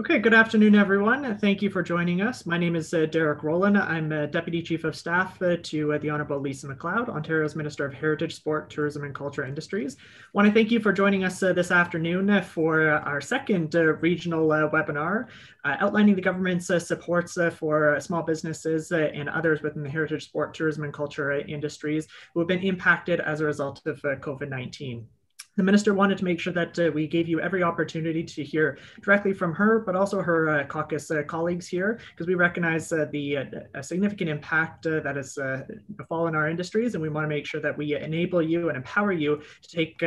Okay, good afternoon, everyone. Thank you for joining us. My name is uh, Derek Rowland. I'm uh, Deputy Chief of Staff uh, to uh, the Honourable Lisa MacLeod, Ontario's Minister of Heritage, Sport, Tourism and Culture Industries. Want to thank you for joining us uh, this afternoon uh, for our second regional webinar outlining the government's supports for small businesses and others within the heritage, sport, tourism and culture industries who have been impacted as a result of COVID-19 the minister wanted to make sure that uh, we gave you every opportunity to hear directly from her, but also her uh, caucus uh, colleagues here, because we recognize uh, the uh, significant impact uh, that has befallen our industries, and we want to make sure that we enable you and empower you to take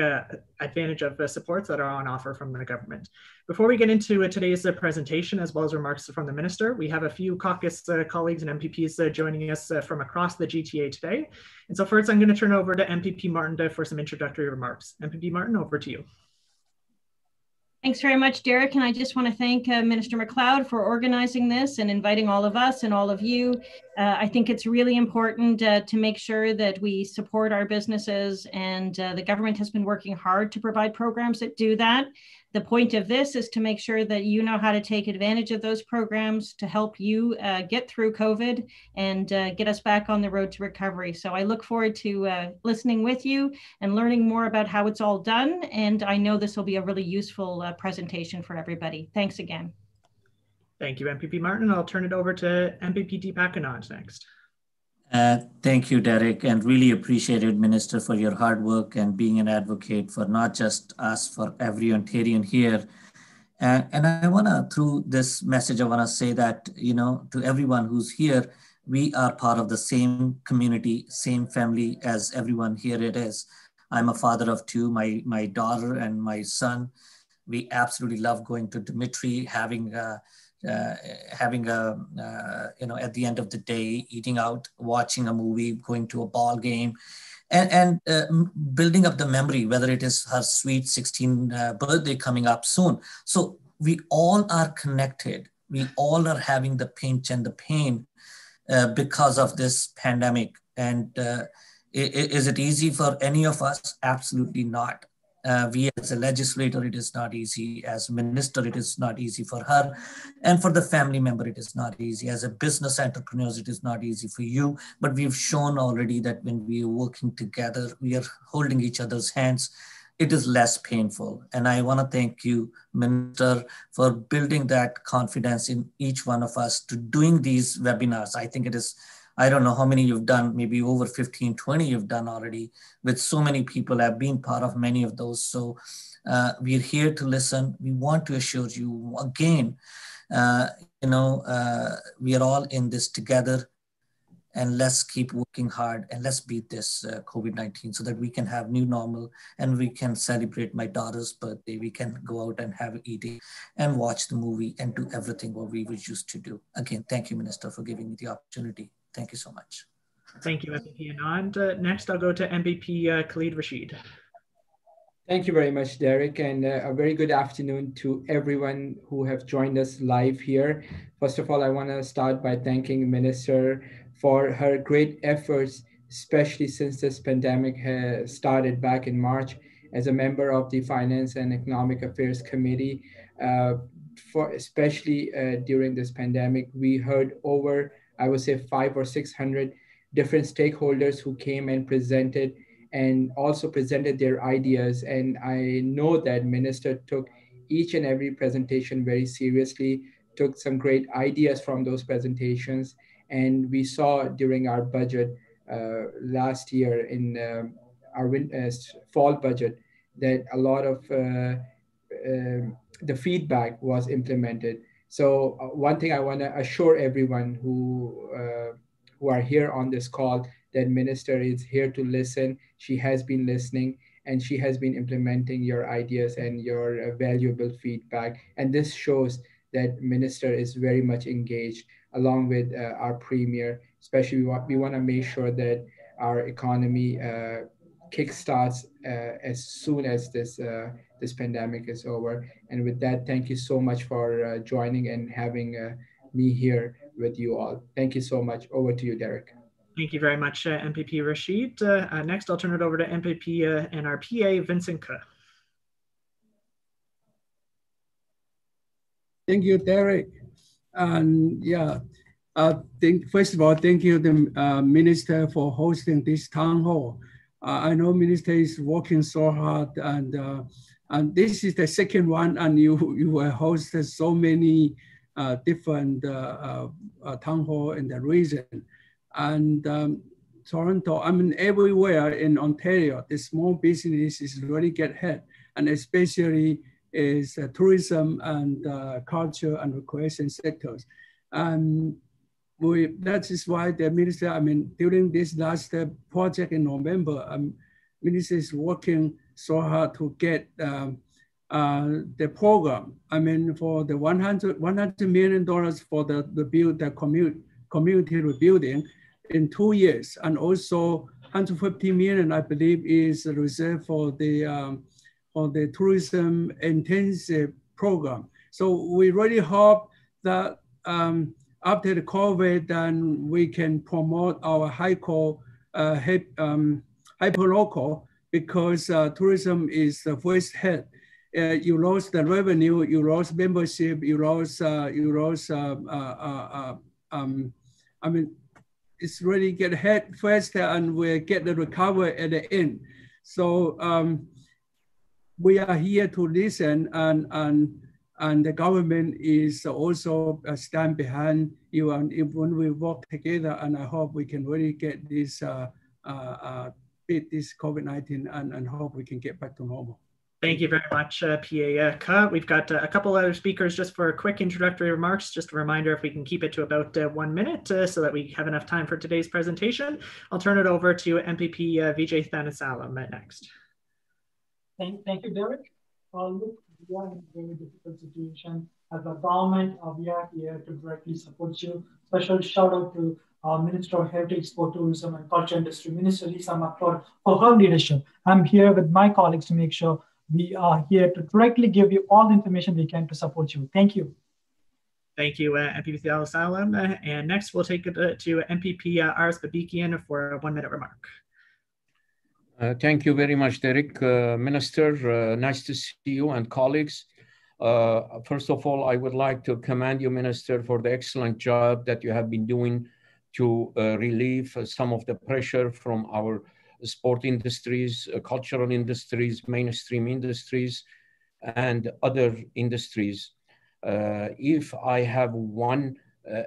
advantage of the supports that are on offer from the government. Before we get into today's uh, presentation, as well as remarks from the Minister, we have a few caucus uh, colleagues and MPPs uh, joining us from across the GTA today. And so first, I'm going to turn over to MPP Martin for some introductory remarks. MPP Martin, over to you. Thanks very much, Derek. And I just want to thank uh, Minister MacLeod for organizing this and inviting all of us and all of you. Uh, I think it's really important uh, to make sure that we support our businesses, and the government has been working hard to provide programs that do that. The point of this is to make sure that you know how to take advantage of those programs to help you uh, get through COVID and uh, get us back on the road to recovery. So I look forward to uh, listening with you and learning more about how it's all done. And I know this will be a really useful uh, presentation for everybody. Thanks again. Thank you, MPP Martin. I'll turn it over to MPP Deepak Anand next. Uh, thank you, Derek, and really appreciated, Minister, for your hard work and being an advocate for not just us, for every Ontarian here. Uh, and I want to, through this message, I want to say that, you know, to everyone who's here, we are part of the same community, same family as everyone here it is. I'm a father of two, my, my daughter and my son. We absolutely love going to Dimitri, having uh, uh, having a uh, you know at the end of the day eating out watching a movie going to a ball game and, and uh, building up the memory whether it is her sweet 16 uh, birthday coming up soon. So we all are connected. We all are having the pinch and the pain uh, because of this pandemic. And uh, is it easy for any of us? Absolutely not uh, we as a legislator, it is not easy. As minister, it is not easy for her. And for the family member, it is not easy. As a business entrepreneurs, it is not easy for you. But we've shown already that when we are working together, we are holding each other's hands, it is less painful. And I want to thank you, Minister, for building that confidence in each one of us to doing these webinars. I think it is I don't know how many you've done, maybe over 15, 20 you've done already with so many people. I've been part of many of those. So uh, we're here to listen. We want to assure you again, uh, you know, uh, we are all in this together and let's keep working hard and let's beat this uh, COVID-19 so that we can have new normal and we can celebrate my daughter's birthday. We can go out and have eating and watch the movie and do everything what we were used to do. Again, thank you, Minister, for giving me the opportunity. Thank you so much. Thank you, MPP Anand. Uh, next, I'll go to MPP uh, Kaleed Rasheed. Thank you very much, Derek, and uh, a very good afternoon to everyone who have joined us live here. First of all, I want to start by thanking Minister for her great efforts, especially since this pandemic has started back in March. As a member of the Finance and Economic Affairs Committee, uh, for especially uh, during this pandemic, we heard over I would say five or 600 different stakeholders who came and presented and also presented their ideas. And I know that minister took each and every presentation very seriously, took some great ideas from those presentations. And we saw during our budget uh, last year in uh, our uh, fall budget that a lot of uh, um, the feedback was implemented. So uh, one thing I want to assure everyone who uh, who are here on this call that minister is here to listen. She has been listening and she has been implementing your ideas and your uh, valuable feedback. And this shows that minister is very much engaged along with uh, our premier. Especially we want we want to make sure that our economy uh, kickstarts as soon as this uh, this pandemic is over. And with that, thank you so much for uh, joining and having uh, me here with you all. Thank you so much. Over to you, Derek. Thank you very much, uh, MPP Rasheed. Uh, uh, next, I'll turn it over to MPP uh, and our PA, Vincent Ke. Thank you, Derek. And yeah, uh, think, first of all, thank you, the uh, minister, for hosting this town hall. Uh, I know minister is working so hard, and uh, and this is the second one, and you you will host so many uh, different town hall in the region, and. Um, Toronto, I mean, everywhere in Ontario, the small businesses really get hit, and especially is uh, tourism and uh, culture and recreation sectors. And we, that is why the minister, I mean, during this last uh, project in November, um, minister is working so hard to get um, uh, the program. I mean, for the 100, $100 million for the, the build the community, community rebuilding in two years. And also 150 million, I believe, is reserved for the um, on the tourism intensive program. So we really hope that um, after the COVID, then we can promote our hyper, uh, um, hyper-local because uh, tourism is the first hit. Uh, you lost the revenue, you lost membership, you lost, uh, you lost, uh, uh, um, I mean, it's really get hit first and we get the recovery at the end. So um, we are here to listen and, and, and the government is also uh, stand behind you and if, when we work together and I hope we can really get this, uh, uh, uh beat this COVID-19 and, and hope we can get back to normal. Thank you very much, uh, PA We've got uh, a couple other speakers just for quick introductory remarks. Just a reminder if we can keep it to about uh, one minute uh, so that we have enough time for today's presentation. I'll turn it over to MPP uh, Vijay Thanigasalam next. Thank, thank you, Derek. Uh, look, we are in a very difficult situation. As a government, uh, we are here to directly support you. Special shout out to uh, Minister of Heritage, Sport, Tourism and Culture Industry, Minister Lisa MacLeod, for her leadership. I'm here with my colleagues to make sure we are here to directly give you all the information we can to support you. Thank you. Thank you, uh, MPP Thanigasalam. Uh, and next, we'll take it uh, to MPP uh, Babikian for a one-minute remark. Uh, thank you very much, Derek. Uh, Minister, uh, nice to see you and colleagues. Uh, first of all, I would like to commend you, Minister, for the excellent job that you have been doing to uh, relieve some of the pressure from our sport industries, cultural industries, mainstream industries, and other industries. if I have one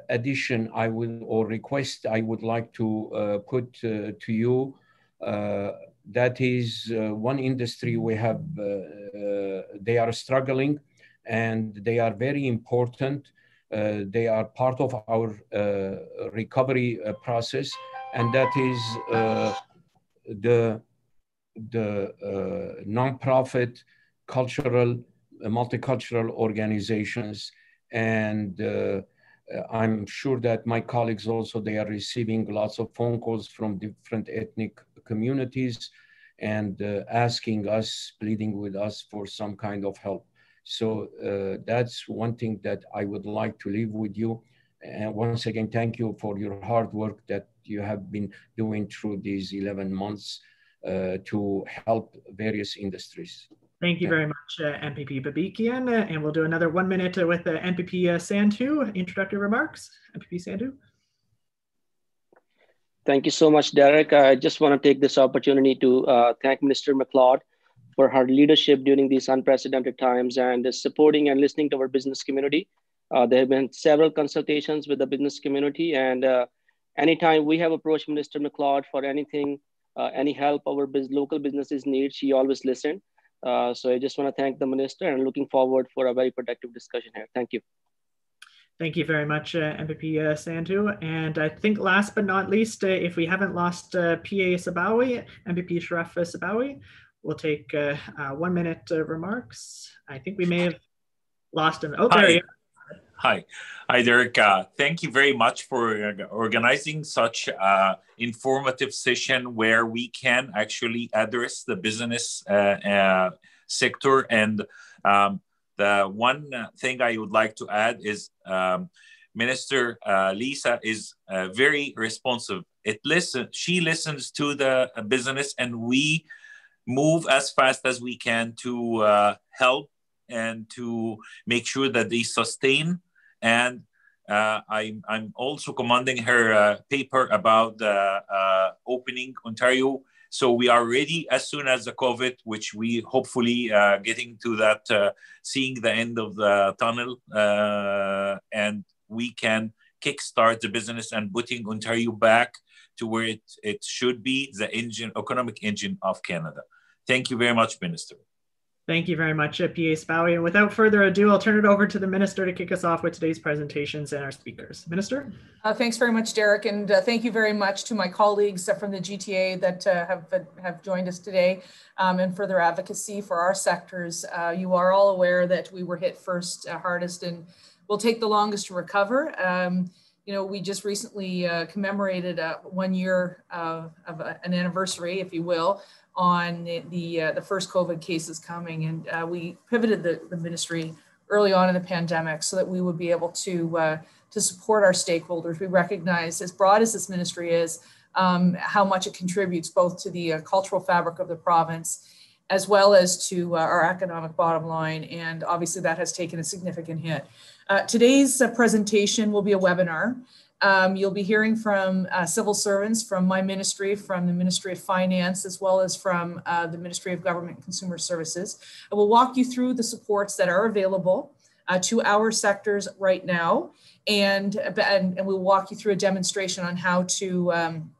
addition I will or request I would like to put to you, uh, that is uh, one industry we have, uh, uh, they are struggling and they are very important. Uh, they are part of our uh, recovery uh, process, and that is the, the non-profit cultural, multicultural organizations. And I'm sure that my colleagues also, they are receiving lots of phone calls from different ethnic communities and uh, asking us, pleading with us for some kind of help. So uh, that's one thing that I would like to leave with you. And once again, thank you for your hard work that you have been doing through these 11 months uh, to help various industries. Thank you very much, uh, MPP Babikian. Uh, and we'll do another one minute with uh, MPP Sandhu. Introductory remarks, MPP Sandhu. Thank you so much, Derek. I just want to take this opportunity to uh, thank Minister MacLeod for her leadership during these unprecedented times and supporting and listening to our business community. Uh, there have been several consultations with the business community, and uh, anytime we have approached Minister MacLeod for anything, uh, any help our biz local businesses need, she always listened. Uh, so I just want to thank the minister and looking forward for a very productive discussion here. Thank you. Thank you very much, uh, MPP uh, Sandhu. And I think last but not least, uh, if we haven't lost uh, PA Sabawy, MPP Sheref Sabawy, we'll take uh, uh, one minute uh, remarks. I think we may have lost him. Oh, there you Hi. Hi, Derek. thank you very much for organizing such an informative session where we can actually address the business sector and um, the one thing I would like to add is um, Minister uh, Lisa is uh, very responsive. It listen, she listens to the business, and we move as fast as we can to uh, help and to make sure that they sustain. And uh, I, I'm also commanding her uh, paper about uh, opening Ontario. So we are ready as soon as the COVID, which we hopefully uh, getting to that, uh, seeing the end of the tunnel, uh, and we can kickstart the business and putting Ontario back to where it, it should be, the engine, economic engine of Canada. Thank you very much, Minister. Thank you very much, uh, PA Sabawy. And without further ado, I'll turn it over to the Minister to kick us off with today's presentations and our speakers. Minister? Uh, thanks very much, Derek. And uh, thank you very much to my colleagues uh, from the GTA that uh, have, have joined us today um, and for their advocacy for our sectors. Uh, you are all aware that we were hit first, hardest, and will take the longest to recover. Um, you know, we just recently commemorated one year of an anniversary, if you will, on the uh, the first COVID cases coming, and uh, we pivoted the, the ministry early on in the pandemic so that we would be able to uh, to support our stakeholders. We recognize, as broad as this ministry is, um, how much it contributes both to the uh, cultural fabric of the province as well as to uh, our economic bottom line. And obviously, that has taken a significant hit. Uh, today's presentation will be a webinar. Um, you'll be hearing from uh, civil servants from my ministry, from the Ministry of Finance, as well as from uh, the Ministry of Government and Consumer Services. I will walk you through the supports that are available uh, to our sectors right now, and, and, and, we'll walk you through a demonstration on how to um,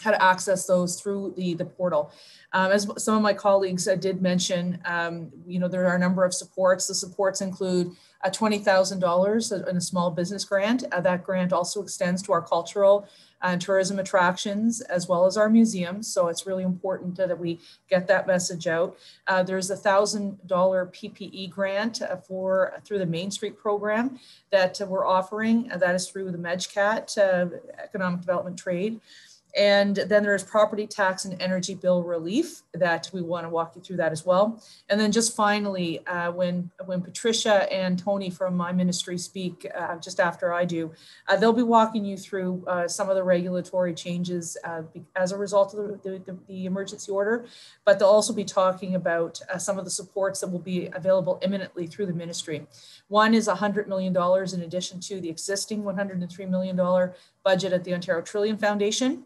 how to access those through the, the portal. Um, as some of my colleagues uh, did mention, um, you know, there are a number of supports. The supports include a $20,000 in a small business grant. Uh, that grant also extends to our cultural and tourism attractions as well as our museums. So it's really important that we get that message out. Uh, there's a thousand dollar PPE grant uh, for through the Main Street program that we're offering. Uh, that is through the MedCat uh, Economic Development Trade. And then there's property tax and energy bill relief that we want to walk you through that as well. And then just finally, uh, when, when Patricia and Tony from my ministry speak uh, just after I do, uh, they'll be walking you through uh, some of the regulatory changes uh, as a result of the, the, the, emergency order, but they'll also be talking about uh, some of the supports that will be available imminently through the ministry. One is $100 million in addition to the existing $103 million budget at the Ontario Trillium Foundation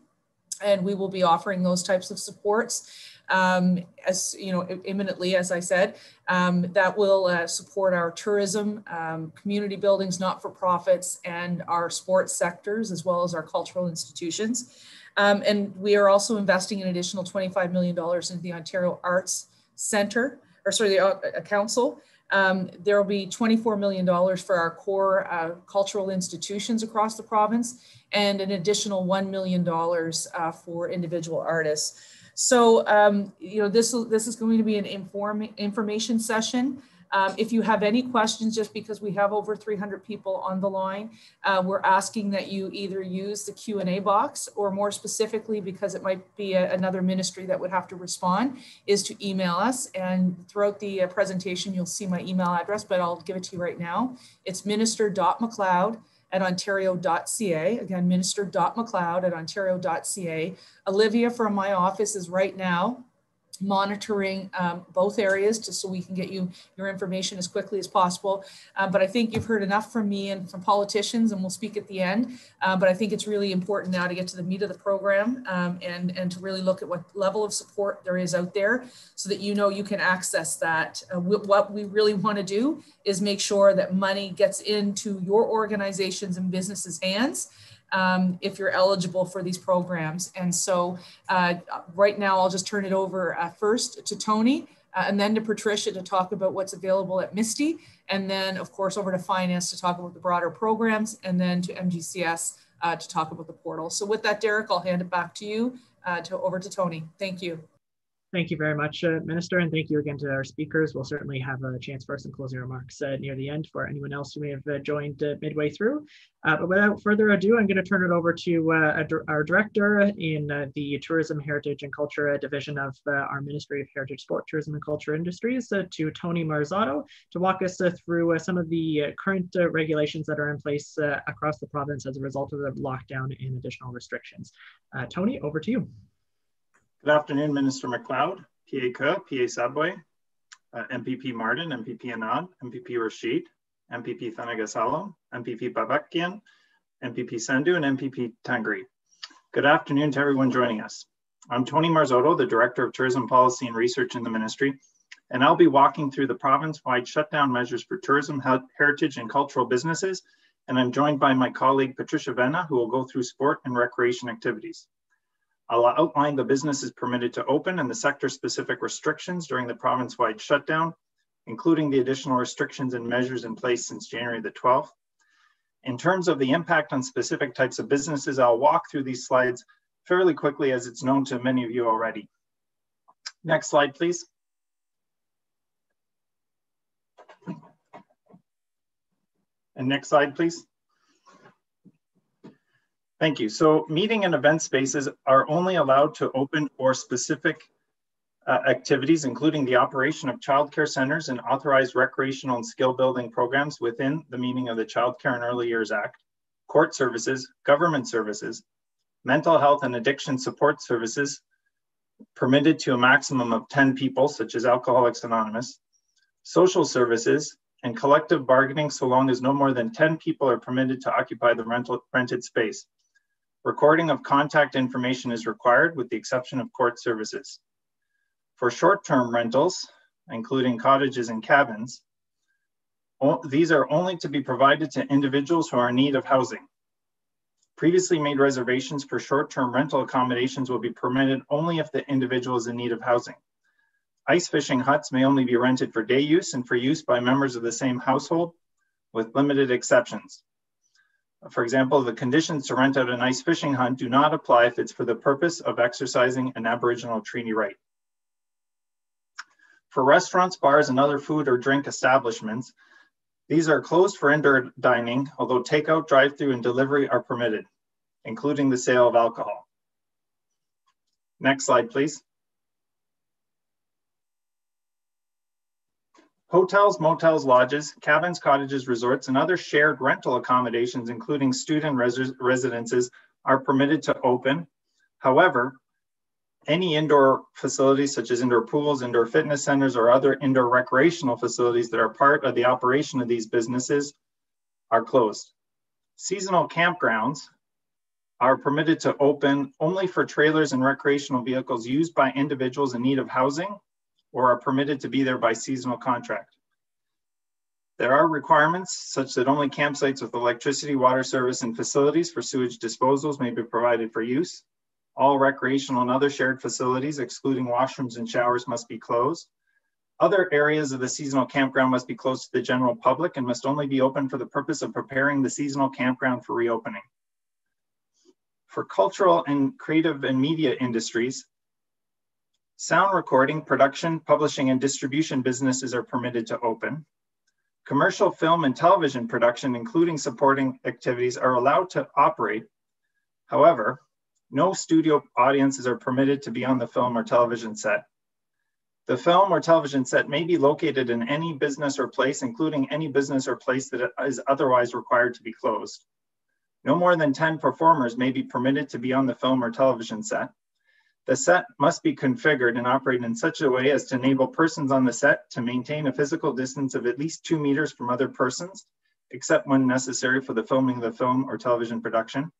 and we will be offering those types of supports um, as you know imminently as i said um, that will uh, support our tourism um, community buildings not-for-profits and our sports sectors as well as our cultural institutions. Um, and we are also investing an additional $25 million into the ontario arts center or sorry the uh, council um, there will be $24 million for our core uh, cultural institutions across the province and an additional $1 million uh, for individual artists. So, um, you know, this, this is going to be an inform, information session. Um, if you have any questions, just because we have over 300 people on the line, uh, we're asking that you either use the Q&A box or more specifically, because it might be a, another ministry that would have to respond, is to email us. And throughout the uh, presentation, you'll see my email address, but I'll give it to you right now. It's minister.mcleod at ontario.ca. Again, minister.mcleod at ontario.ca. Olivia from my office is right now monitoring um, both areas just so we can get you your information as quickly as possible. Uh, but I think you've heard enough from me and from politicians, and we'll speak at the end. Uh, but I think it's really important now to get to the meat of the program um, and, and to really look at what level of support there is out there so that you know you can access that. Uh, what we really want to do is make sure that money gets into your organizations and businesses' hands um, if you're eligible for these programs. And so uh, right now, I'll just turn it over uh, first to Tony uh, and then to Patricia to talk about what's available at Misty. And then, of course, over to finance to talk about the broader programs and then to MGCS uh, to talk about the portal. So with that, Derek, I'll hand it back to you uh, to over to Tony. Thank you. Thank you very much, uh, Minister, and thank you again to our speakers. We'll certainly have a chance for some closing remarks uh, near the end for anyone else who may have uh, joined uh, midway through. Uh, but without further ado, I'm going to turn it over to uh, our director in the Tourism, Heritage and Culture Division of our Ministry of Heritage, Sport, Tourism and Culture Industries, to Tony Marzotto, to walk us through some of the current regulations that are in place across the province as a result of the lockdown and additional restrictions. Tony, over to you. Good afternoon, Minister MacLeod, PA Cook, PA Sabawy. uh, MPP Martin, MPP Anand, MPP Rasheed, MPP Thanigasalam, MPP Babikian, MPP Sandhu, and MPP Tangri. Good afternoon to everyone joining us. I'm Tony Marzotto, the Director of Tourism Policy and Research in the Ministry, and I'll be walking through the province-wide shutdown measures for tourism, heritage, and cultural businesses, and I'm joined by my colleague Patricia Venna, who will go through sport and recreation activities. I'll outline the businesses permitted to open and the sector-specific restrictions during the province-wide shutdown, including the additional restrictions and measures in place since January the 12th. In terms of the impact on specific types of businesses, I'll walk through these slides fairly quickly as it's known to many of you already. Next slide, please. And next slide, please. Thank you. So meeting and event spaces are only allowed to open for specific uh, activities, including the operation of childcare centers and authorized recreational and skill building programs within the meaning of the Child Care and Early Years Act, court services, government services, mental health and addiction support services permitted to a maximum of 10 people, such as Alcoholics Anonymous, social services, and collective bargaining so long as no more than 10 people are permitted to occupy the rental, rented space. Recording of contact information is required with the exception of court services. For short-term rentals, including cottages and cabins, these are only to be provided to individuals who are in need of housing. Previously made reservations for short-term rental accommodations will be permitted only if the individual is in need of housing. Ice fishing huts may only be rented for day use and for use by members of the same household with limited exceptions. For example, the conditions to rent out an ice fishing hut do not apply if it's for the purpose of exercising an Aboriginal treaty right. For restaurants, bars, and other food or drink establishments, these are closed for indoor dining, although takeout, drive-through, and delivery are permitted, including the sale of alcohol. Next slide, please. Hotels, motels, lodges, cabins, cottages, resorts, and other shared rental accommodations, including student res residences, are permitted to open. However, any indoor facilities such as indoor pools, indoor fitness centers, or other indoor recreational facilities that are part of the operation of these businesses are closed. Seasonal campgrounds are permitted to open only for trailers and recreational vehicles used by individuals in need of housing or are permitted to be there by seasonal contract. There are requirements such that only campsites with electricity, water service, and facilities for sewage disposals may be provided for use. All recreational and other shared facilities, excluding washrooms and showers, must be closed. Other areas of the seasonal campground must be closed to the general public and must only be open for the purpose of preparing the seasonal campground for reopening. For cultural and creative and media industries, sound recording, production, publishing, and distribution businesses are permitted to open. Commercial film and television production, including supporting activities, are allowed to operate. However, no studio audiences are permitted to be on the film or television set. The film or television set may be located in any business or place, including any business or place that is otherwise required to be closed. No more than 10 performers may be permitted to be on the film or television set. The set must be configured and operated in such a way as to enable persons on the set to maintain a physical distance of at least two meters from other persons, except when necessary for the filming of the film or television production.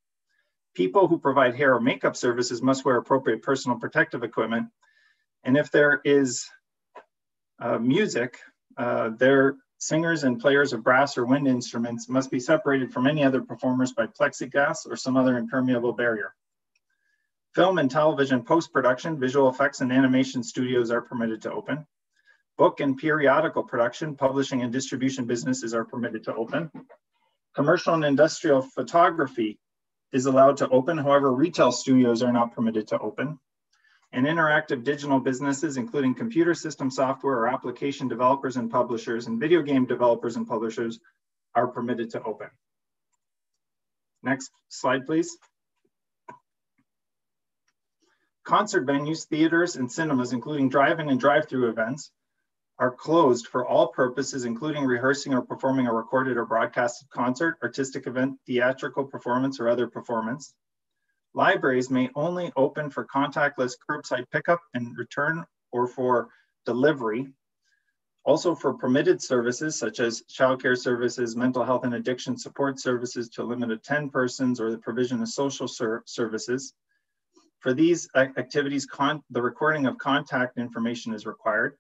People who provide hair or makeup services must wear appropriate personal protective equipment. And if there is uh, music, uh, their singers and players of brass or wind instruments must be separated from any other performers by plexiglass or some other impermeable barrier. Film and television post-production, visual effects and animation studios are permitted to open. Book and periodical production, publishing and distribution businesses are permitted to open. Commercial and industrial photography is allowed to open. However, retail studios are not permitted to open. And interactive digital businesses, including computer system software or application developers and publishers and video game developers and publishers are permitted to open. Next slide, please. Concert venues, theaters, and cinemas, including drive-in and drive-through events, are closed for all purposes, including rehearsing or performing a recorded or broadcasted concert, artistic event, theatrical performance, or other performance. Libraries may only open for contactless curbside pickup and return or for delivery. Also for permitted services such as childcare services, mental health and addiction support services to a limit of 10 persons or the provision of social ser services. For these uh, activities, the recording of contact information is required.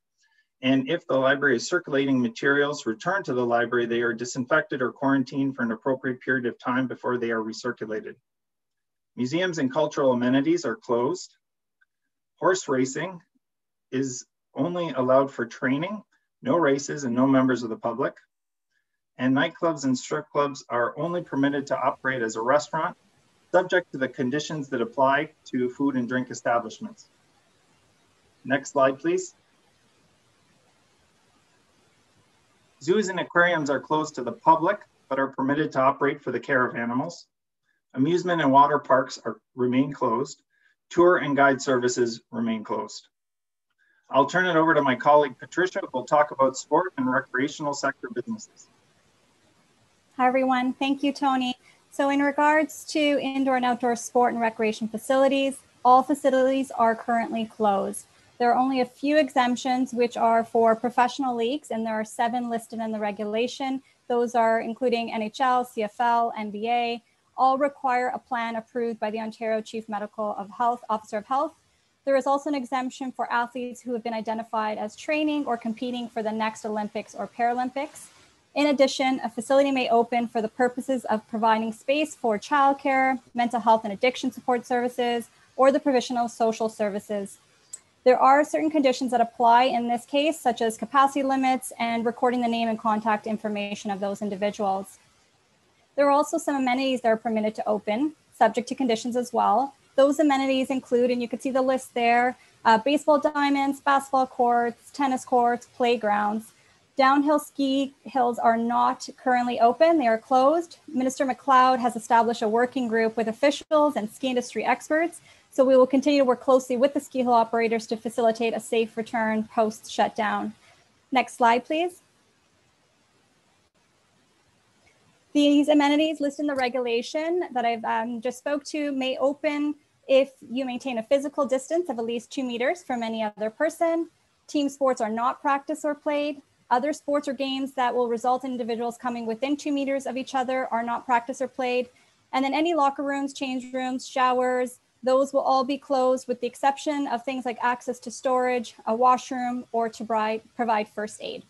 And if the library is circulating materials returned to the library, they are disinfected or quarantined for an appropriate period of time before they are recirculated. Museums and cultural amenities are closed. Horse racing is only allowed for training no races and no members of the public. And nightclubs and strip clubs are only permitted to operate as a restaurant, subject to the conditions that apply to food and drink establishments. Next slide, please. Zoos and aquariums are closed to the public, but are permitted to operate for the care of animals. Amusement and water parks are, remain closed. Tour and guide services remain closed. I'll turn it over to my colleague Patricia, who will talk about sport and recreational sector businesses. Hi, everyone. Thank you, Tony. So in regards to indoor and outdoor sport and recreation facilities, all facilities are currently closed. There are only a few exemptions, which are for professional leagues, and there are seven listed in the regulation. Those are including NHL, CFL, NBA, all require a plan approved by the Ontario Chief Medical of Health Officer of Health there is also an exemption for athletes who have been identified as training or competing for the next Olympics or Paralympics. In addition, a facility may open for the purposes of providing space for childcare, mental health and addiction support services, or the provision of social services. There are certain conditions that apply in this case, such as capacity limits and recording the name and contact information of those individuals. There are also some amenities that are permitted to open, subject to conditions as well, those amenities include, and you can see the list there, uh, baseball diamonds, basketball courts, tennis courts, playgrounds. Downhill ski hills are not currently open, they are closed. Minister MacLeod has established a working group with officials and ski industry experts. So we will continue to work closely with the ski hill operators to facilitate a safe return post shutdown. Next slide, please. These amenities listed in the regulation that I've um, just spoke to may open if you maintain a physical distance of at least two meters from any other person. Team sports are not practiced or played. Other sports or games that will result in individuals coming within two meters of each other are not practiced or played. And then any locker rooms, change rooms, showers, those will all be closed with the exception of things like access to storage, a washroom, or to provide first aid.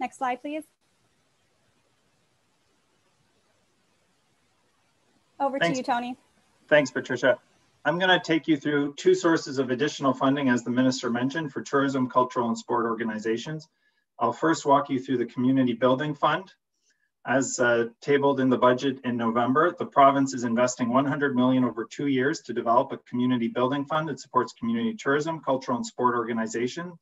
Next slide, please. Over Thanks. to you, Tony. Thanks, Patricia. I'm going to take you through two sources of additional funding, as the minister mentioned, for tourism, cultural, and sport organizations. I'll first walk you through the Community Building Fund. As uh, tabled in the budget in November, the province is investing 100 million over two years to develop a community building fund that supports community tourism, cultural, and sport organizations,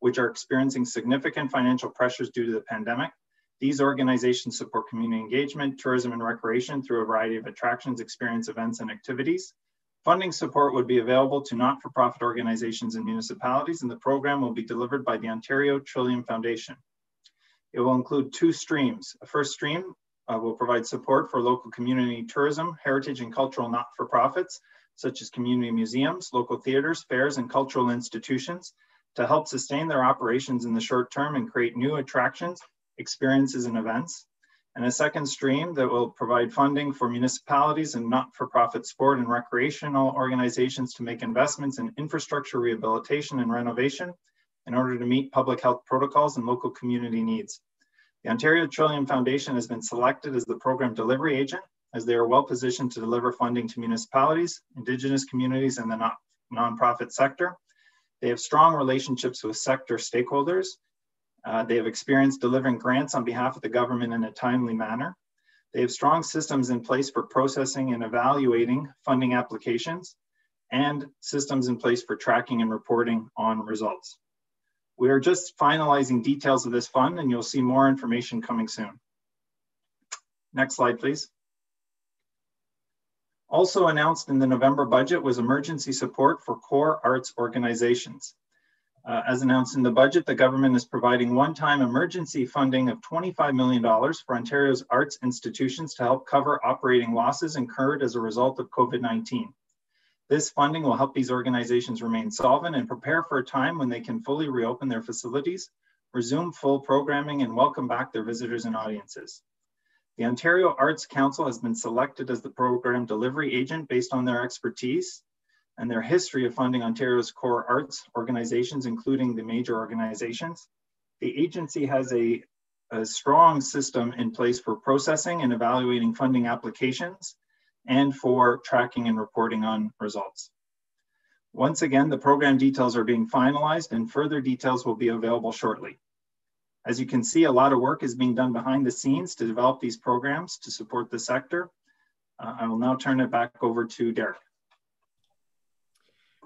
which are experiencing significant financial pressures due to the pandemic. These organizations support community engagement, tourism, and recreation through a variety of attractions, experience events, and activities. Funding support would be available to not-for-profit organizations and municipalities, and the program will be delivered by the Ontario Trillium Foundation. It will include two streams. A first stream uh, will provide support for local community tourism, heritage, and cultural not-for-profits, such as community museums, local theaters, fairs, and cultural institutions, to help sustain their operations in the short term and create new attractions experiences and events, and a second stream that will provide funding for municipalities and not-for-profit sport and recreational organizations to make investments in infrastructure rehabilitation and renovation in order to meet public health protocols and local community needs. The Ontario Trillium Foundation has been selected as the program delivery agent as they are well positioned to deliver funding to municipalities, Indigenous communities, and the not nonprofit sector. They have strong relationships with sector stakeholders uh, they have experience delivering grants on behalf of the government in a timely manner. They have strong systems in place for processing and evaluating funding applications and systems in place for tracking and reporting on results. We are just finalizing details of this fund and you'll see more information coming soon. Next slide, please. Also announced in the November budget was emergency support for core arts organizations. Uh, as announced in the budget, the government is providing one-time emergency funding of $25 million for Ontario's arts institutions to help cover operating losses incurred as a result of COVID-19. This funding will help these organizations remain solvent and prepare for a time when they can fully reopen their facilities resume full programming, and welcome back their visitors and audiences. The Ontario Arts Council has been selected as the program delivery agent based on their expertise and their history of funding Ontario's core arts organizations, including the major organizations. The agency has a, a strong system in place for processing and evaluating funding applications and for tracking and reporting on results. Once again, the program details are being finalized and further details will be available shortly. As you can see, a lot of work is being done behind the scenes to develop these programs to support the sector. Uh, I will now turn it back over to Derek.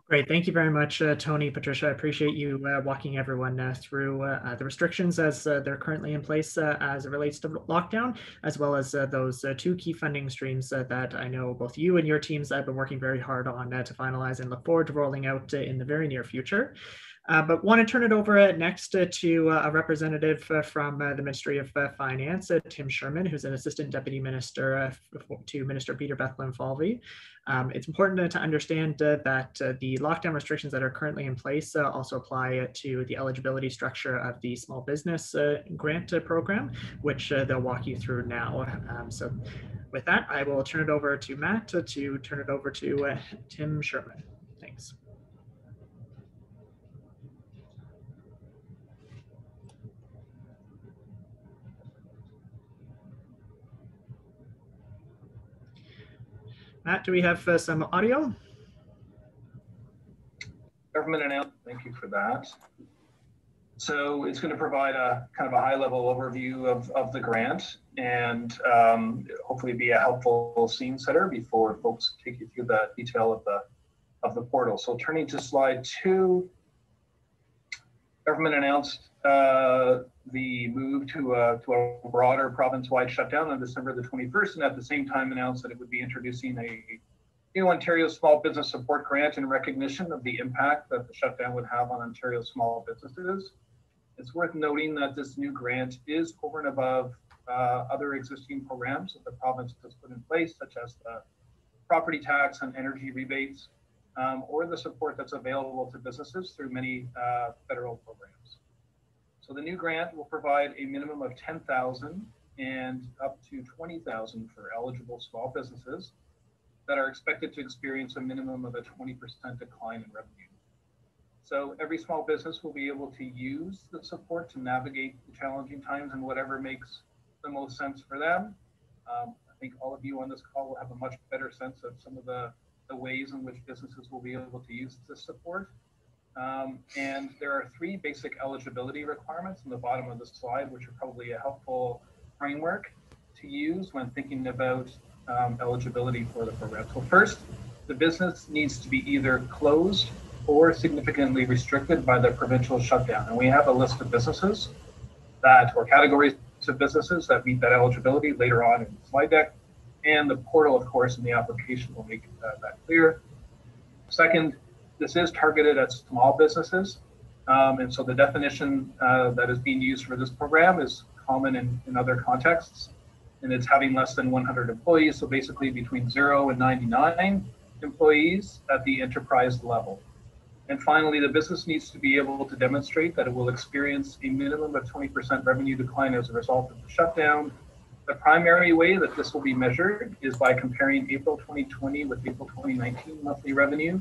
Great. Thank you very much, uh, Tony, Patricia. I appreciate you uh, walking everyone uh, through uh, uh, the restrictions as uh, they're currently in place as it relates to lockdown, as well as those two key funding streams that I know both you and your teams have been working very hard on to finalize and look forward to rolling out in the very near future. Uh, but want to turn it over uh, next uh, to a representative from the Ministry of Finance, Tim Sherman, who's an Assistant Deputy Minister to Minister Peter Bethlenfalvy. Um, it's important to understand that uh, the lockdown restrictions that are currently in place uh, also apply uh, to the eligibility structure of the small business grant program, which they'll walk you through now. Um, so with that, I will turn it over to Matt to, to turn it over to Tim Sherman. Thanks. Matt, do we have uh, some audio? Government announcement, thank you for that. So it's going to provide a kind of a high level overview of, of the grant and um, hopefully be a helpful scene setter before folks take you through the detail of the of the portal. So turning to slide two, government announced uh, the move to a, to a broader province-wide shutdown on December the 21st, and at the same time announced that it would be introducing a new Ontario Small Business Support Grant in recognition of the impact that the shutdown would have on Ontario small businesses. It's worth noting that this new grant is over and above uh, other existing programs that the province has put in place, such as the property tax and energy rebates, um, or the support that's available to businesses through many uh, federal programs. So the new grant will provide a minimum of 10,000 and up to 20,000 for eligible small businesses that are expected to experience a minimum of a 20% decline in revenue. So every small business will be able to use the support to navigate the challenging times and whatever makes the most sense for them. Um, I think all of you on this call will have a much better sense of some of the, the ways in which businesses will be able to use this support. Um, and there are three basic eligibility requirements in the bottom of the slide, which are probably a helpful framework to use when thinking about um, eligibility for the program. So first, the business needs to be either closed or significantly restricted by the provincial shutdown. And we have a list of businesses that, or categories of businesses that meet that eligibility later on in the slide deck. And the portal, of course, in the application will make uh, that clear. Second, this is targeted at small businesses. Um, and so the definition uh, that is being used for this program is common in, in other contexts. And it's having less than 100 employees. So basically between zero and 99 employees at the enterprise level. And finally, the business needs to be able to demonstrate that it will experience a minimum of 20% revenue decline as a result of the shutdown. The primary way that this will be measured is by comparing April 2020 with April 2019 monthly revenue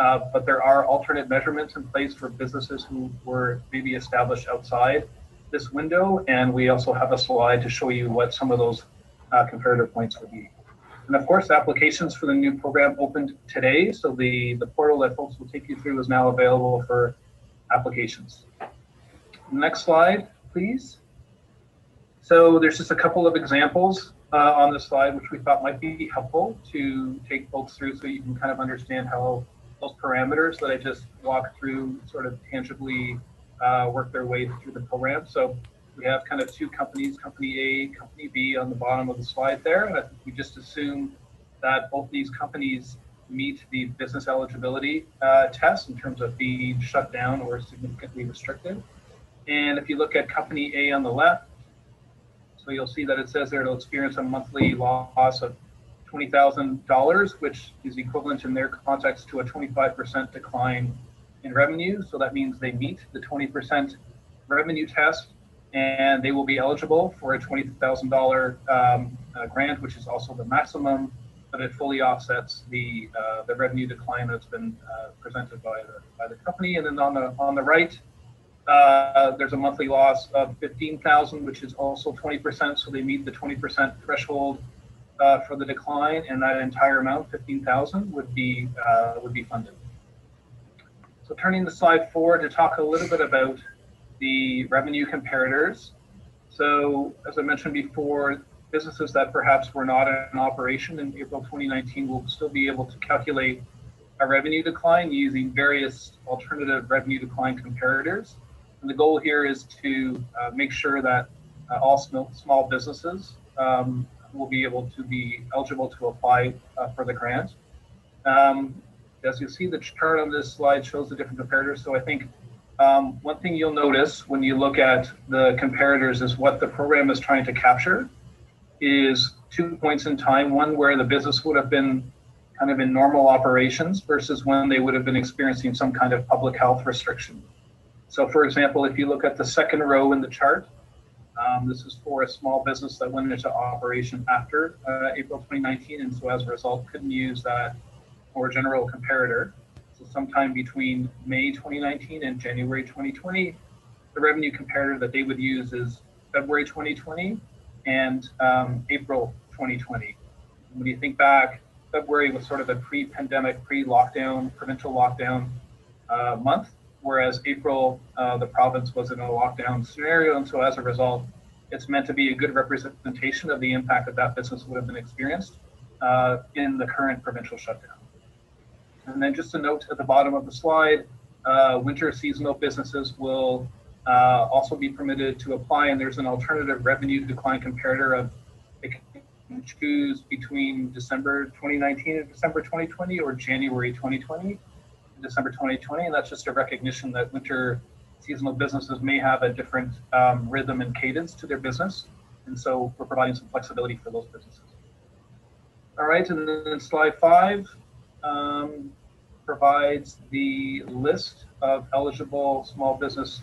uh, but there are alternate measurements in place for businesses who were maybe established outside this window. And we also have a slide to show you what some of those uh, comparative points would be. And of course, applications for the new program opened today. So the, the portal that folks will take you through is now available for applications. Next slide, please. So there's just a couple of examples uh, on the slide, which we thought might be helpful to take folks through so you can kind of understand how those parameters that I just walked through sort of tangibly uh, work their way through the program. So we have kind of two companies, company A, company B on the bottom of the slide there. And I think we just assume that both these companies meet the business eligibility uh, test in terms of being shut down or significantly restricted. And if you look at company A on the left, so you'll see that it says there it'll experience a monthly loss of $20,000, which is equivalent in their context to a 25% decline in revenue. So that means they meet the 20% revenue test, and they will be eligible for a $20,000 um, uh, grant, which is also the maximum, but it fully offsets the uh, the revenue decline that's been uh, presented by the by the company. And then on the on the right, uh, there's a monthly loss of 15,000, which is also 20%. So they meet the 20% threshold uh, for the decline, and that entire amount, 15,000, would be uh, would be funded. So turning to slide four to talk a little bit about the revenue comparators. So as I mentioned before, businesses that perhaps were not in operation in April 2019 will still be able to calculate a revenue decline using various alternative revenue decline comparators. And the goal here is to uh, make sure that uh, all small, small businesses um, will be able to be eligible to apply uh, for the grant. Um, as you see, the chart on this slide shows the different comparators. So I think um, one thing you'll notice when you look at the comparators is what the program is trying to capture is two points in time. One where the business would have been kind of in normal operations versus when they would have been experiencing some kind of public health restriction. So for example, if you look at the second row in the chart, um, this is for a small business that went into operation after uh, April 2019, and so as a result, couldn't use that more general comparator. So sometime between May 2019 and January 2020, the revenue comparator that they would use is February 2020 and um, April 2020. When you think back, February was sort of a pre-pandemic, pre-lockdown, provincial lockdown uh, month whereas April, uh, the province was in a lockdown scenario. And so as a result, it's meant to be a good representation of the impact that that business would have been experienced uh, in the current provincial shutdown. And then just a note at the bottom of the slide, uh, winter seasonal businesses will uh, also be permitted to apply, and there's an alternative revenue decline comparator of they can choose between December 2019 and December 2020 or January 2020 December 2020. And that's just a recognition that winter seasonal businesses may have a different um, rhythm and cadence to their business. And so we're providing some flexibility for those businesses. All right, and then slide five um, provides the list of eligible small business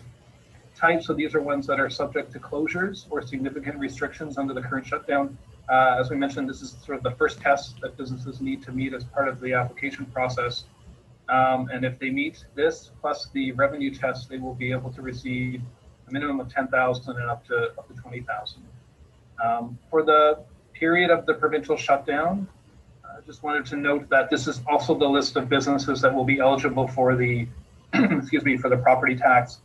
types. So these are ones that are subject to closures or significant restrictions under the current shutdown. Uh, as we mentioned, this is sort of the first test that businesses need to meet as part of the application process um, and if they meet this plus the revenue test, they will be able to receive a minimum of 10,000 and up to up to 20,000. Um, for the period of the provincial shutdown, I just wanted to note that this is also the list of businesses that will be eligible for the, excuse me, for the property tax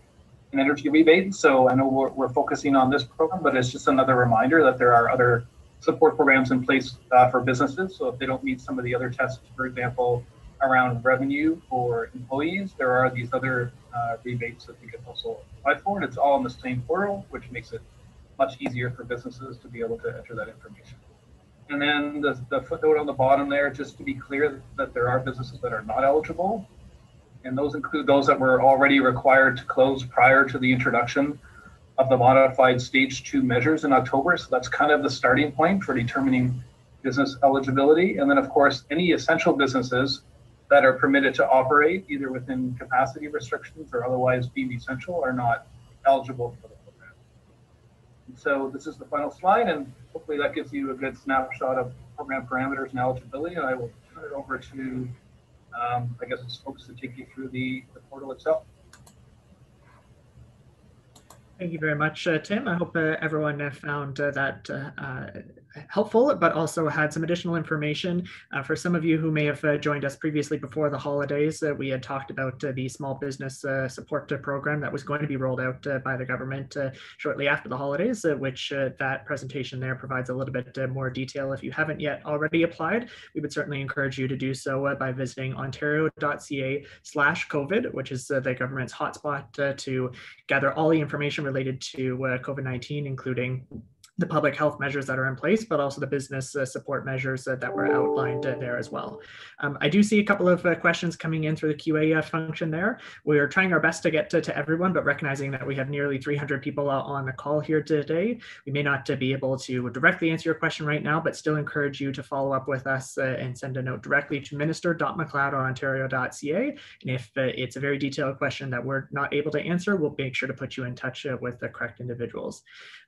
and energy rebate. So I know we're, we're, focusing on this program, but it's just another reminder that there are other support programs in place uh, for businesses. So if they don't meet some of the other tests, for example, around revenue for employees, there are these other uh, rebates that we can also apply for, and it's all in the same portal, which makes it much easier for businesses to be able to enter that information. And then the, the footnote on the bottom there, just to be clear that there are businesses that are not eligible, and those include those that were already required to close prior to the introduction of the modified stage two measures in October. So that's kind of the starting point for determining business eligibility. And then, of course, any essential businesses that are permitted to operate either within capacity restrictions or otherwise deemed essential are not eligible for the program. And so this is the final slide, and hopefully that gives you a good snapshot of program parameters and eligibility. And I will turn it over to, um, I guess it's folks to take you through the, the portal itself. Thank you very much, uh, Tim. I hope uh, everyone uh, found uh, that uh, helpful, but also had some additional information. Uh, for some of you who may have uh, joined us previously before the holidays, uh, we had talked about uh, the small business uh, support program that was going to be rolled out uh, by the government shortly after the holidays, which that presentation there provides a little bit more detail. If you haven't yet already applied, we would certainly encourage you to do so by visiting ontario.ca slash COVID, which is the government's hotspot to gather all the information related to COVID-19, including the public health measures that are in place, but also the business uh, support measures uh, that were outlined uh, there as well. Um, I do see a couple of uh, questions coming in through the QA uh, function there. We are trying our best to get to, to, everyone, but recognizing that we have nearly 300 people on the call here today, we may not be able to directly answer your question right now, but still encourage you to follow up with us and send a note directly to minister.mcleod.ontario.ca. And if it's a very detailed question that we're not able to answer, we'll make sure to put you in touch with the correct individuals.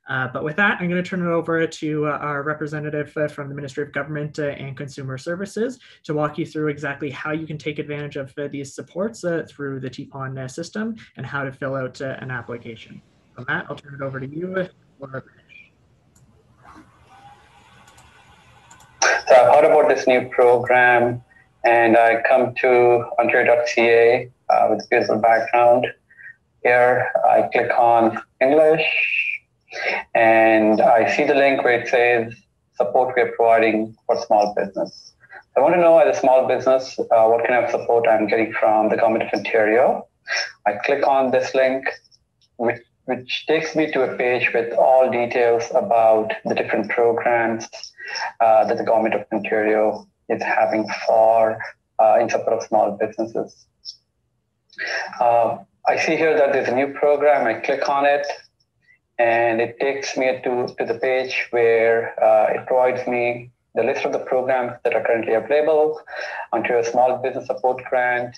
Uh, but with that, I'm going to turn it over to uh, our representative uh, from the Ministry of Government uh, and Consumer Services to walk you through exactly how you can take advantage of uh, these supports through the TPON system and how to fill out an application. So Matt, I'll turn it over to you. So I've heard about this new program and I come to ontario.ca with a background. Here I click on English and I see the link where it says support we're providing for small business. I want to know as a small business, uh, what kind of support I'm getting from the government of Ontario. I click on this link, which, which takes me to a page with all details about the different programs uh, that the government of Ontario is having for uh, in support of small businesses. Uh, I see here that there's a new program. I click on it and it takes me to, to the page where uh, it provides me the list of the programs that are currently available, Ontario Small Business Support Grant,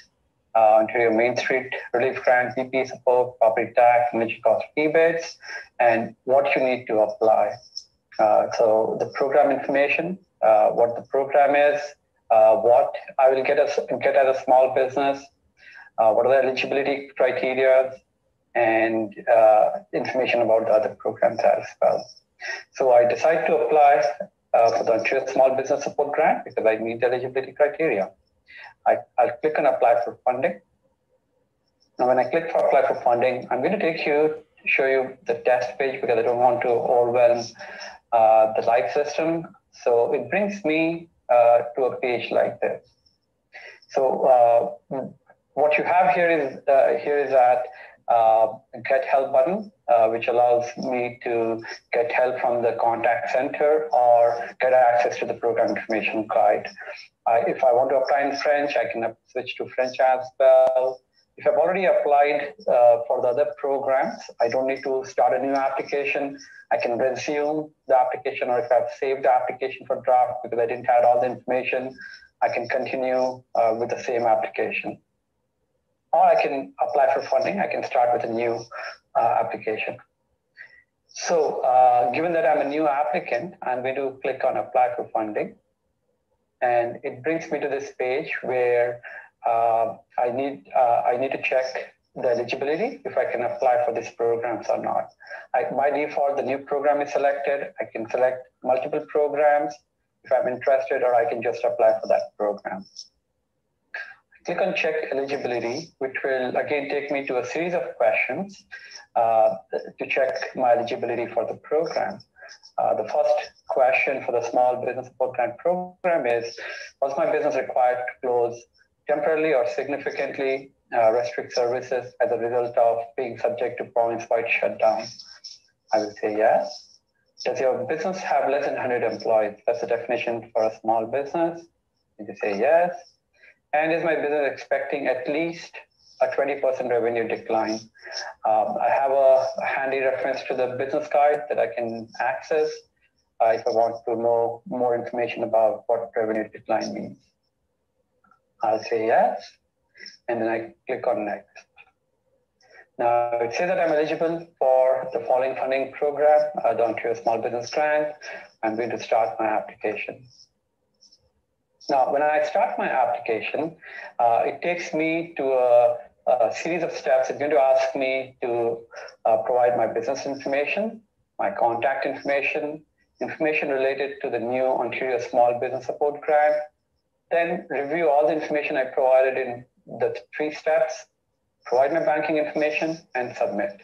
uh, Ontario Main Street Relief Grant, PPE support, property tax, energy cost rebates, and what you need to apply. Uh, so the program information, uh, what the program is, uh, what I will get as, get as a small business, uh, what are the eligibility criteria, and uh, information about the other programs as well. So I decided to apply uh, for the Ontario Small Business Support Grant because I meet the eligibility criteria. I, I'll click on apply for funding. Now, when I click for apply for funding, I'm going to take you show you the test page because I don't want to overwhelm uh, the live system. So it brings me uh, to a page like this. So uh, what you have here is uh, here is that uh, get help button, uh, which allows me to get help from the contact center or get access to the program information guide. Uh, if I want to apply in French, I can switch to French as well. If I've already applied uh, for the other programs, I don't need to start a new application. I can resume the application, or if I've saved the application for draft because I didn't add all the information, I can continue uh, with the same application or I can apply for funding. I can start with a new uh, application. So uh, given that I'm a new applicant, I'm going to click on apply for funding. And it brings me to this page where uh, I, need, uh, I need to check the eligibility, if I can apply for these programs or not. I, by default, the new program is selected. I can select multiple programs if I'm interested, or I can just apply for that program click on check eligibility, which will again take me to a series of questions uh, to check my eligibility for the program. Uh, the first question for the small business support grant program is, was my business required to close temporarily or significantly uh, restrict services as a result of being subject to province-wide shutdown? I will say yes. Does your business have less than 100 employees? That's the definition for a small business. You say yes. And is my business expecting at least a 20% revenue decline? Um, I have a, handy reference to the business guide that I can access uh, if I want to know more information about what revenue decline means. I'll say yes, and then I click on next. Now it says that I'm eligible for the following funding program, uh, the Ontario Small Business Grant. I'm going to start my application. Now, when I start my application, uh, it takes me to a, a, series of steps. It's going to ask me to uh, provide my business information, my contact information, information related to the new Ontario Small Business Support Grant, then review all the information I provided in the three steps, provide my banking information, and submit.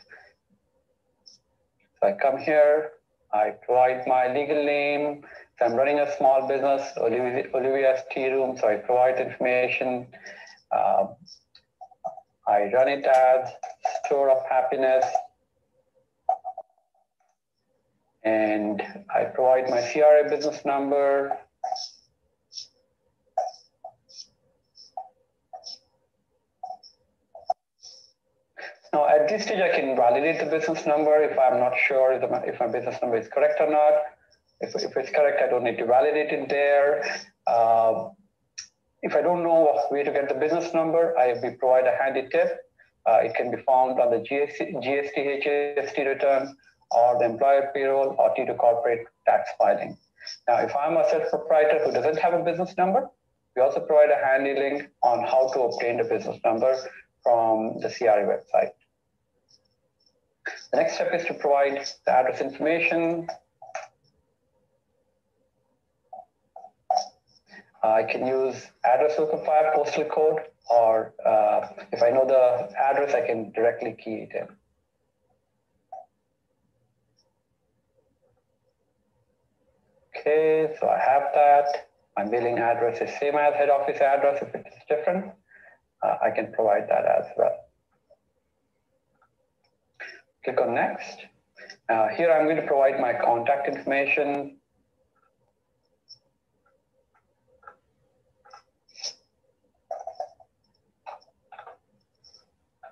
So I come here, I provide my legal name, so I'm running a small business, Olivia's Tea Room, so I provide information. Uh, I run it as Store of Happiness. And I provide my CRA business number. Now at this stage, I can validate the business number if I'm not sure if my, if my business number is correct or not. If, if it's correct, I don't need to validate it there. Uh, if I don't know where to get the business number, I will provide a handy tip. Uh, it can be found on the GST, GST HST return or the employer payroll or T2 corporate tax filing. Now, if I'm a self-proprietor who doesn't have a business number, we also provide a handy link on how to obtain the business number from the CRA website. The next step is to provide the address information. I can use address lookup postal code, or uh, if I know the address, I can directly key it in. Okay, so I have that. My mailing address is same as head office address. If it's different, uh, I can provide that as well. Click on next. Uh, here I'm going to provide my contact information.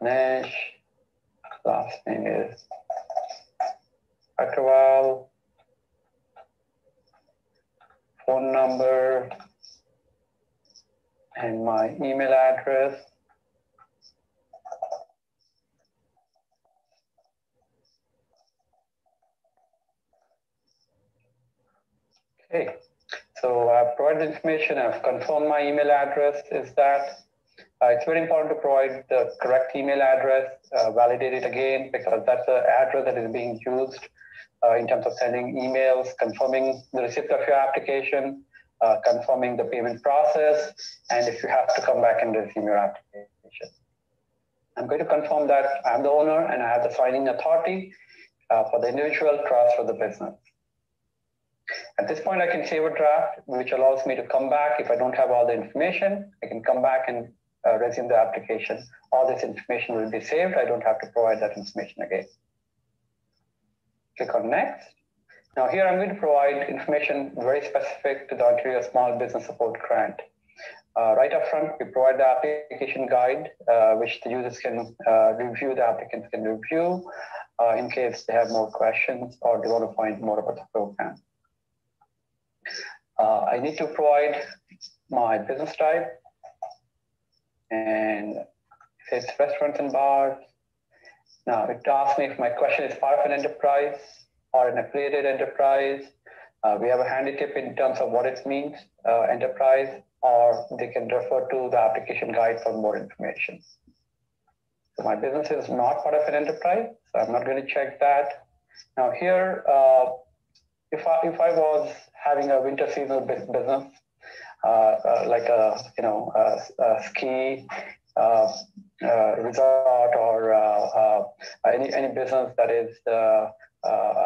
Nash, last name is Agrawal, phone number, and my email address. Okay, so I've provided information, I've confirmed my email address is that. Uh, it's very important to provide the correct email address, uh, validate it again, because that's the address that is being used uh, in terms of sending emails, confirming the receipt of your application, confirming the payment process, and if you have to come back and resume your application. I'm going to confirm that I'm the owner and I have the signing authority uh, for the individual trust for the business. At this point, I can save a draft, which allows me to come back if I don't have all the information. I can come back and uh, resume the application. All this information will be saved. I don't have to provide that information again. Click on next. Now here I'm going to provide information very specific to the Ontario Small Business Support Grant. Uh, right up front, we provide the application guide, uh, which the users can uh, review, the applicants can review uh, in case they have more questions or they want to find more about the program. Uh, I need to provide my business type and it's restaurants and bars. Now it asks me if my question is part of an enterprise or an affiliated enterprise. Uh, we have a handy tip in terms of what it means, uh, enterprise, or they can refer to the application guide for more information. So my business is not part of an enterprise, so I'm not going to check that. Now here, uh, if I if I was having a winter seasonal business, Uh, uh, like a you know a, a ski uh, uh resort or any any business that is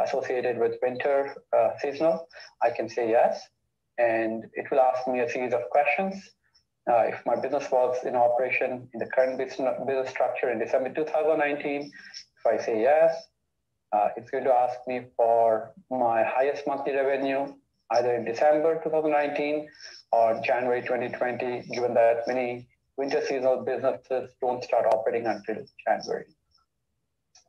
associated with winter seasonal, I can say yes, and it will ask me a series of questions. Uh, if my business was in operation in the current business, business structure in December 2019, if I say yes, uh, it's going to ask me for my highest monthly revenue, either in December 2019 or January 2020, given that many winter seasonal businesses don't start operating until January.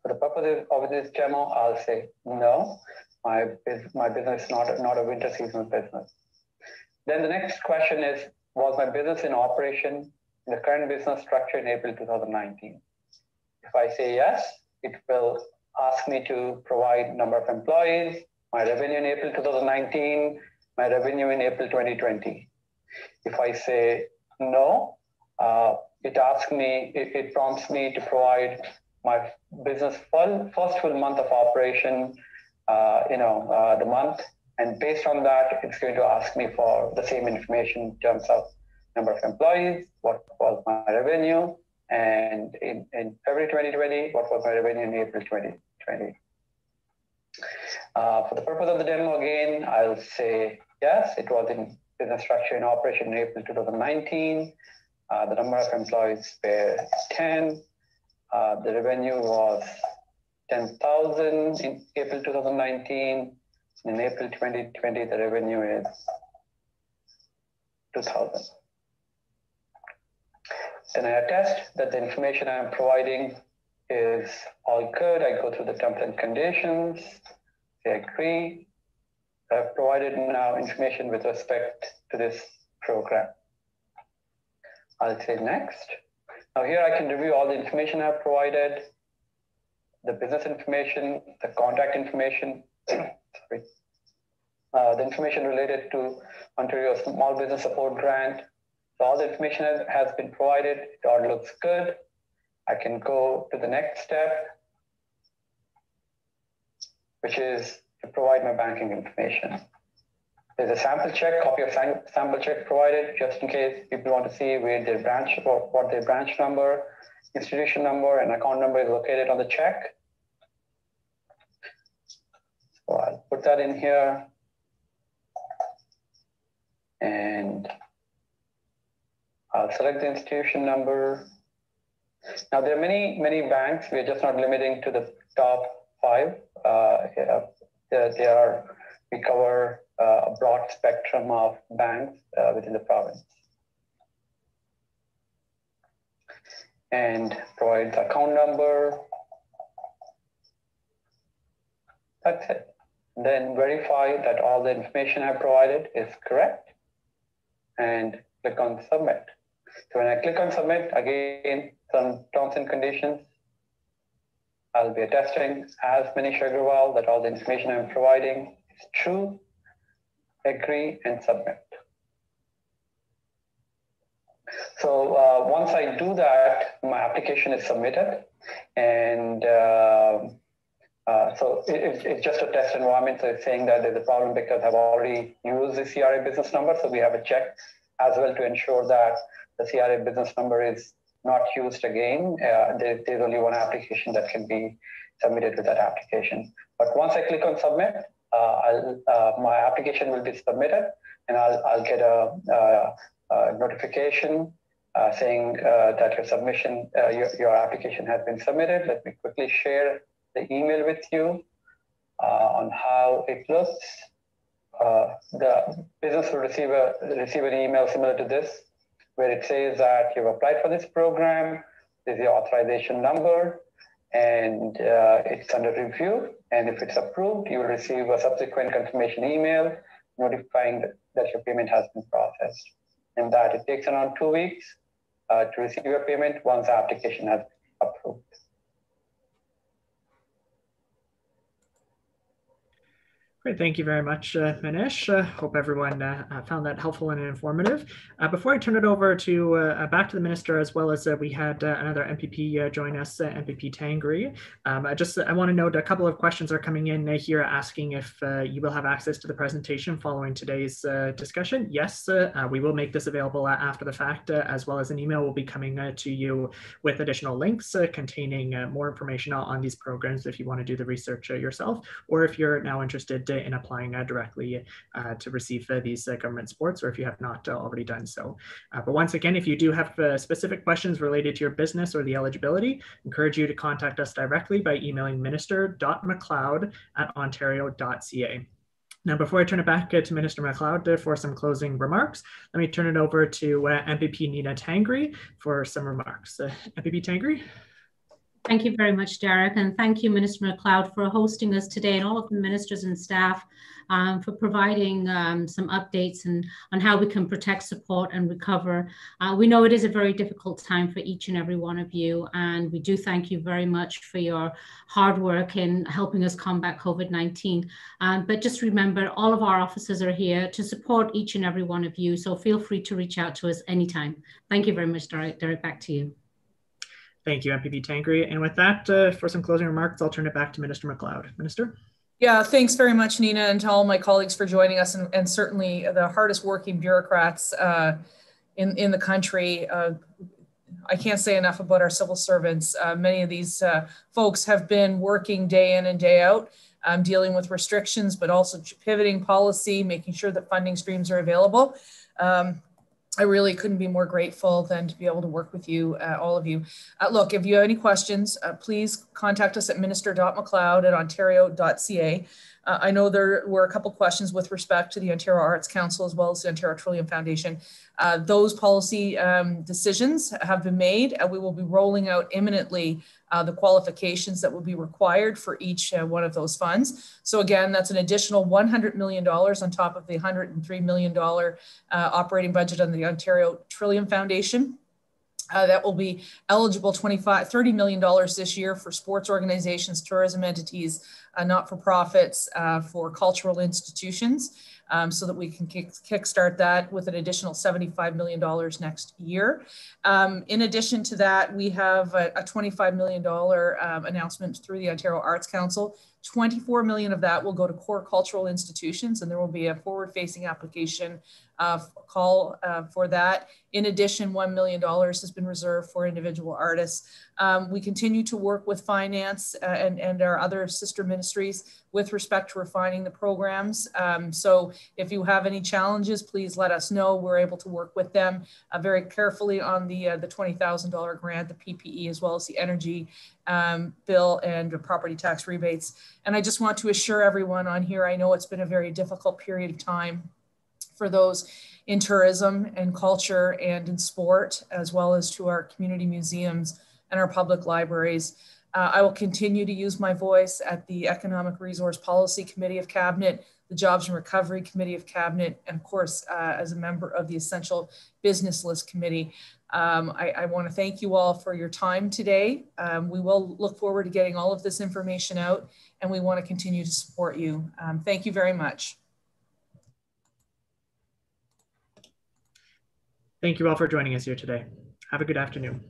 For the purpose of this demo, I'll say no, my, my business is not, not a winter seasonal business. Then the next question is, was my business in operation in the current business structure in April 2019? If I say yes, it will ask me to provide number of employees, my revenue in April 2019, my revenue in April 2020. If I say no, uh, it asks me, it, it, prompts me to provide my business full, first full month of operation, uh, you know, uh, the month. And based on that, it's going to ask me for the same information in terms of number of employees, what was my revenue, and in, in February 2020, what was my revenue in April 2020. Uh, for the purpose of the demo, again, I'll say yes, it was in business structure in operation in April 2019. Uh, the number of employees were 10. Uh, the revenue was 10,000 in April 2019. In April 2020, the revenue is 2000. Then I attest that the information I'm providing is all good. I go through the terms and conditions, they agree. I've provided now information with respect to this program. I'll say next. Now here I can review all the information I've provided, the business information, the contact information, sorry, uh, the information related to Ontario Small Business Support Grant. So all the information has been provided. It all looks good. I can go to the next step, which is to provide my banking information. There's a sample check, copy of sample check provided, just in case people want to see where their branch, or what their branch number, institution number, and account number is located on the check. So I'll put that in here. And I'll select the institution number. Now there are many, many banks. We're just not limiting to the top five. Uh, there are, we cover uh, a broad spectrum of banks uh, within the province. And provide the account number. That's it. Then verify that all the information I provided is correct and click on submit. So when I click on submit, again, some terms and conditions. I'll be attesting as Manish Agrawal that all the information I'm providing is true agree, and submit. So uh, once I do that, my application is submitted. And uh, uh, so it, it's just a test environment. So it's saying that there's a problem because I've already used the CRA business number. So we have a check as well to ensure that the CRA business number is not used again. Uh, there, there's only one application that can be submitted with that application. But once I click on submit, uh, uh, my application will be submitted and I'll, I'll get a, a, a notification uh, saying that your submission, your, your application has been submitted. Let me quickly share the email with you on how it looks. Uh, the business will receive, a, receive an email similar to this, where it says that you've applied for this program, is the authorization number, and uh, it's under review. And if it's approved, you will receive a subsequent confirmation email notifying that, that your payment has been processed. And that it takes around two weeks uh, to receive your payment once the application has been approved. Great, thank you very much, uh, Manish. Uh, hope everyone uh, uh found that helpful and informative. Uh, before I turn it over to uh, uh back to the minister, as well as uh, we had uh, another MPP join us, MPP Tangri. Um, I just I want to note a couple of questions are coming in here asking if you will have access to the presentation following today's discussion. Yes, we will make this available after the fact, as well as an email will be coming to you with additional links containing more information on these programs if you want to do the research yourself, or if you're now interested in applying uh, directly uh, to receive uh, these government supports or if you have not already done so. but once again, if you do have specific questions related to your business or the eligibility, encourage you to contact us directly by emailing minister.mcleod at ontario.ca. Now, before I turn it back uh, to Minister MacLeod uh, for some closing remarks, let me turn it over to uh, MPP Nina Tangri for some remarks. MPP Tangri? Thank you very much, Derek, and thank you, Minister MacLeod, for hosting us today and all of the ministers and staff um, for providing um, some updates and on how we can protect, support, and recover. Uh, we know it is a very difficult time for each and every one of you, and we do thank you very much for your hard work in helping us combat COVID-19. Um, but just remember, all of our officers are here to support each and every one of you, so feel free to reach out to us anytime. Thank you very much, Derek. Derek, back to you. Thank you, MPP Tangri. And with that, uh, for some closing remarks, I'll turn it back to Minister MacLeod. Minister? Yeah, thanks very much, Nina, and to all my colleagues for joining us, and, and certainly the hardest working bureaucrats uh, in, in the country. Uh, I can't say enough about our civil servants. Uh, many of these uh, folks have been working day in and day out, um, dealing with restrictions, but also pivoting policy, making sure that funding streams are available. Um, I really couldn't be more grateful than to be able to work with you, uh, all of you. Uh, look, if you have any questions, uh, please contact us at minister.mcleod at ontario.ca. Uh, I know there were a couple questions with respect to the Ontario Arts Council as well as the Ontario Trillium Foundation. Uh, those policy um, decisions have been made and we will be rolling out imminently uh, the qualifications that will be required for each uh, one of those funds. So again, that's an additional $100 million on top of the $103 million uh, operating budget on the Ontario Trillium Foundation. Uh, that will be eligible 25 $30 million this year for sports organizations tourism entities uh, not-for-profits uh, for cultural institutions um, so that we can kick, kickstart that with an additional $75 million next year. Um, in addition to that, we have a, a $25 million um, announcement through the Ontario Arts Council 24 million of that will go to core cultural institutions and there will be a forward facing application uh, call uh, for that. In addition, $1 million has been reserved for individual artists. Um, we continue to work with finance uh, and, and our other sister ministries with respect to refining the programs. Um, so if you have any challenges, please let us know. We're able to work with them uh, very carefully on the, uh, the $20,000 grant, the PPE, as well as the energy um, bill and property tax rebates. And I just want to assure everyone on here, I know it's been a very difficult period of time for those in tourism and culture and in sport, as well as to our community museums and our public libraries. Uh, I will continue to use my voice at the Economic Resource Policy Committee of Cabinet, the Jobs and Recovery Committee of Cabinet, and of course, uh, as a member of the Essential Business List Committee. Um, I, I want to thank you all for your time today. Um, we will look forward to getting all of this information out, and we want to continue to support you. Um, thank you very much. Thank you all for joining us here today. Have a good afternoon.